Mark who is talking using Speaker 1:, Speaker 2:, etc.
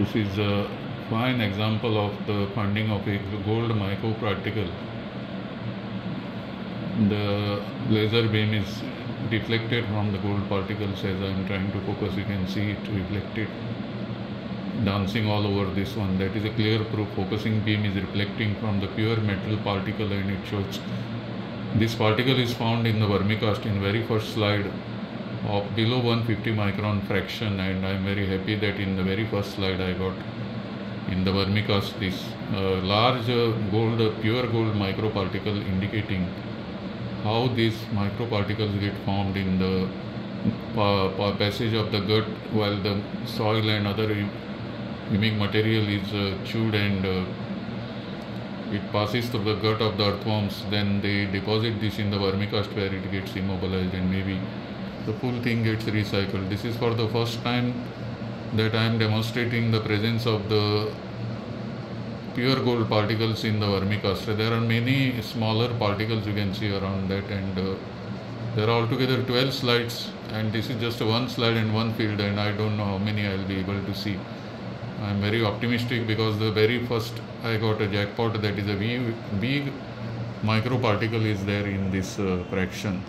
Speaker 1: This is a fine example of the funding of a gold microparticle. The laser beam is deflected from the gold particles as I am trying to focus. You can see it reflected dancing all over this one. That is a clear proof. Focusing beam is reflecting from the pure metal particle and it shows this particle is found in the vermicast in very first slide of below 150 micron fraction and I am very happy that in the very first slide I got in the vermicast this uh, large uh, gold uh, pure gold microparticle indicating how these microparticles get formed in the pa passage of the gut while the soil and other humic material is uh, chewed and uh, it passes through the gut of the earthworms. Then they deposit this in the vermicast where it gets immobilized and maybe the full thing gets recycled. This is for the first time that I am demonstrating the presence of the pure gold particles in the vermicaster. There are many smaller particles you can see around that and uh, there are altogether 12 slides and this is just one slide and one field and I don't know how many I will be able to see. I am very optimistic because the very first I got a jackpot that is a big micro particle is there in this uh, fraction.